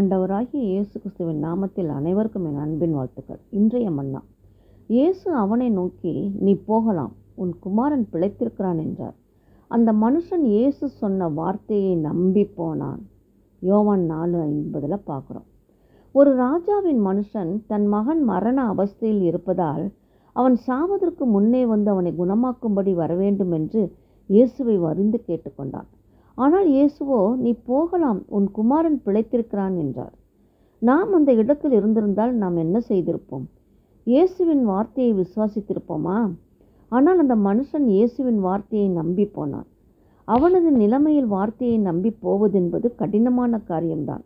ஆண்டவராகிய இயேசு கிறிஸ்துவின் நாமத்தில் அனைவருக்கும் என் அன்பின் வாழ்த்துக்கள். இன்றைய மன்னா இயேசு அவனை நோக்கி நீ போகலாம் உன் குமாரன் பிழைத்திருக்கிறான் என்றார். அந்த மனுஷன் இயேசு சொன்ன வார்த்தையை நம்பி போனான். யோவான் நாலு ஐம்பதில் பார்க்குறோம். ஒரு ராஜாவின் மனுஷன் தன் மகன் மரண அவஸ்தையில் இருப்பதால் அவன் சாவதற்கு முன்னே வந்து அவனை குணமாக்கும்படி வரவேண்டும் என்று இயேசுவை வருந்து கேட்டுக்கொண்டான். ஆனால் இயேசுவோ நீ போகலாம் உன் குமாரன் பிழைத்திருக்கிறான் என்றார். நாம் அந்த இடத்தில் இருந்திருந்தால் நாம் என்ன செய்திருப்போம்? இயேசுவின் வார்த்தையை விசுவாசித்திருப்போமா? ஆனால் அந்த மனுஷன் இயேசுவின் வார்த்தையை நம்பி போனான். அவனது நிலைமையில் வார்த்தையை நம்பி போவதென்பது கடினமான காரியம்தான்.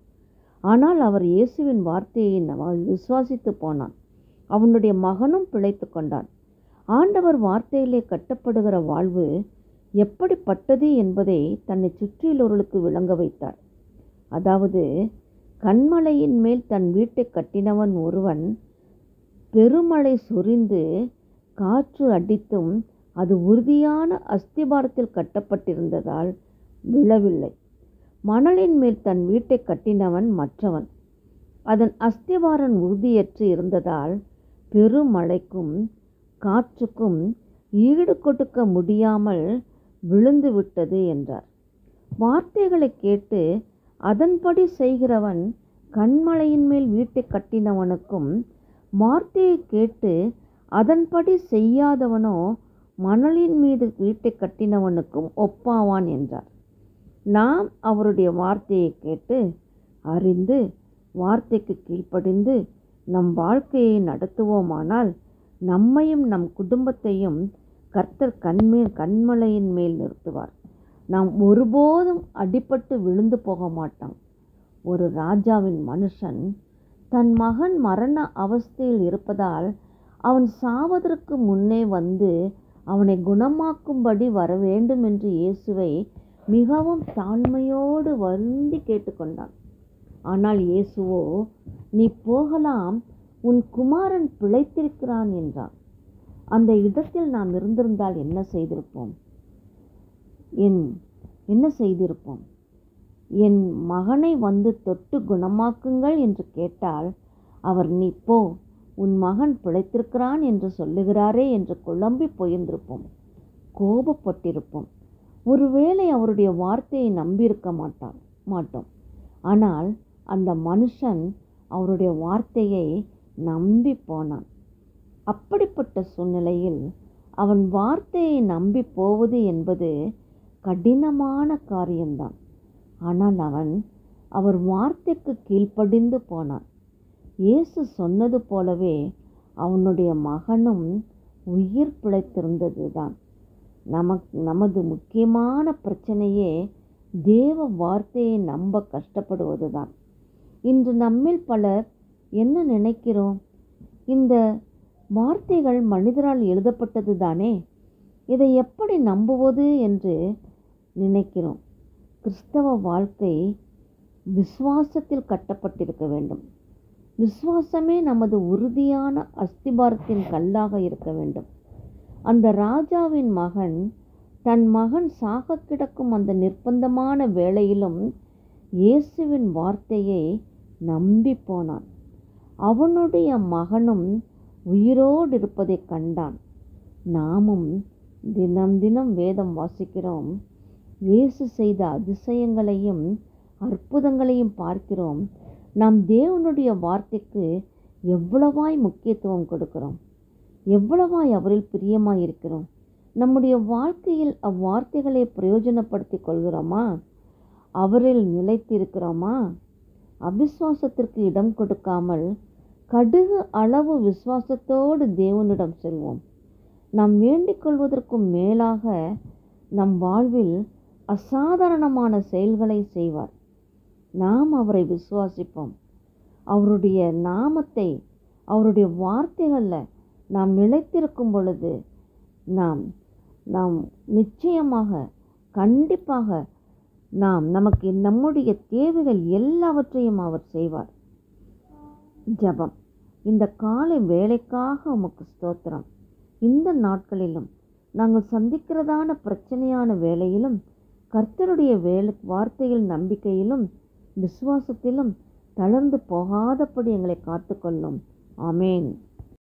ஆனால் அவர் இயேசுவின் வார்த்தையை விசுவாசித்து போனான். அவனுடைய மகனும் பிழைத்து கொண்டான். ஆண்டவர் வார்த்தையிலே கட்டப்படுகிற வாழ்வு எப்படிப்பட்டது என்பதை தன்னை சுற்றியுள்ளவர்களுக்கு விளங்க வைத்தார் அதாவது கண்மலையின் மேல் தன் வீட்டை கட்டினவன் ஒருவன் பெருமழை சொரிந்து காற்று அடித்தும் அது உறுதியான அஸ்திபாரத்தில் கட்டப்பட்டிருந்ததால் விழவில்லை. மணலின் மேல் தன் வீட்டை கட்டினவன் மற்றவன். அதன் அஸ்திவாரன் உறுதியற்று இருந்ததால் பெருமழைக்கும் காற்றுக்கும் ஈடு கொடுக்க முடியாமல் விழுந்து விட்டது என்றார். வார்த்தைகளை கேட்டு அதன்படி செய்கிறவன் கண்மலையின் மேல் வீட்டை கட்டினவனுக்கும் வார்த்தையை கேட்டு அதன்படி செய்யாதவனோ மணலின் மீது வீட்டை கட்டினவனுக்கும் ஒப்பாவான் என்றார். நாம் அவருடைய வார்த்தையை கேட்டு அறிந்து வார்த்தைக்கு கீழ்ப்படிந்து நம் வாழ்க்கையை நடத்துவோமானால் நம்மையும் நம் குடும்பத்தையும் கர்த்தர் கண்மே கண்மலையின் மேல் நிறுத்துவார். நாம் ஒருபோதும் அடிபட்டு விழுந்து போக மாட்டோம் ஒரு ராஜாவின் மனுஷன் தன் மகன் மரண அவஸ்தையில் இருப்பதால் அவன் சாவதற்கு முன்னே வந்து அவனை குணமாக்கும்படி வர வேண்டும் என்று இயேசுவை மிகவும் தாழ்மையோடு வருந்தி கேட்டுக்கொண்டான். ஆனால் இயேசுவோ நீ போகலாம் உன் குமாரன் பிழைத்திருக்கிறான் என்றான். அந்த இடத்தில் நாம் இருந்திருந்தால் என்ன செய்திருப்போம்? என் என்ன செய்திருப்போம்? என் மகனை வந்து தொட்டு குணமாக்குங்கள் என்று கேட்டால் அவர் நீ போ உன் மகன் பிழைத்திருக்கிறான் என்று சொல்லுகிறாரே என்று குழம்பி போயிருந்திருப்போம். கோபப்பட்டிருப்போம். ஒருவேளை அவருடைய வார்த்தையை நம்பியிருக்க மாட்டான் மாட்டோம். ஆனால் அந்த மனுஷன் அவருடைய வார்த்தையை நம்பி போனான். அப்படிப்பட்ட சூழ்நிலையில் அவன் வார்த்தையை நம்பி போவது என்பது கடினமான காரியம்தான். ஆனால் அவன் அவர் வார்த்தைக்கு கீழ்ப்படிந்து போனான். இயேசு சொன்னது போலவே அவனுடைய மகனும் உயிர் பிழைத்திருந்தது தான் நமக் நமது முக்கியமான பிரச்சனையே தேவ வார்த்தையை நம்ப கஷ்டப்படுவது தான் இன்று நம்மில் பலர் என்ன நினைக்கிறோம்? இந்த வார்த்தைகள் மனிதரால் எழுதப்பட்டது தானே இதை எப்படி நம்புவது என்று நினைக்கிறோம். கிறிஸ்தவ வாழ்க்கை விசுவாசத்தில் கட்டப்பட்டிருக்க வேண்டும். விசுவாசமே நமது உறுதியான அஸ்திபாரத்தின் கல்லாக இருக்க வேண்டும். அந்த ராஜாவின் மகன் தன் மகன் சாக கிடக்கும் அந்த நிர்பந்தமான வேளையிலும் இயேசுவின் வார்த்தையை நம்பி போனான். அவனுடைய மகனும் உயிரோடு இருப்பதை கண்டான். நாமும் தினம் தினம் வேதம் வாசிக்கிறோம். இயேசு செய்த அதிசயங்களையும் அற்புதங்களையும் பார்க்கிறோம். நாம் தேவனுடைய வார்த்தைக்கு எவ்வளவாய் முக்கியத்துவம் கொடுக்கிறோம்? எவ்வளவாய் அவரில் பிரியமாக இருக்கிறோம்? நம்முடைய வாழ்க்கையில் அவ்வார்த்தைகளை பிரயோஜனப்படுத்தி கொள்கிறோமா? அவரில் நிலைத்திருக்கிறோமா? அவிசுவாசத்திற்கு இடம் கொடுக்காமல் கடுகு அளவு விசுவாசத்தோடு தேவனிடம் செல்வோம். நாம் வேண்டிக் கொள்வதற்கும் மேலாக நம் வாழ்வில் அசாதாரணமான செயல்களை செய்வார். நாம் அவரை விசுவாசிப்போம். அவருடைய நாமத்தை அவருடைய வார்த்தைகளில் நாம் நிலைத்திருக்கும் பொழுது நாம் நாம் நிச்சயமாக கண்டிப்பாக நாம் நமக்கு நம்முடைய தேவைகள் எல்லாவற்றையும் அவர் செய்வார். ஜபம். இந்த காலை வேலைக்காக உமக்கு ஸ்தோத்திரம். இந்த நாட்களிலும் நாங்கள் சந்திக்கிறதான பிரச்சனையான வேலையிலும் கர்த்தருடைய வேலை வார்த்தையில் நம்பிக்கையிலும் விசுவாசத்திலும் தளர்ந்து போகாதபடி எங்களை காத்துக்கொள்ளும். ஆமேன்.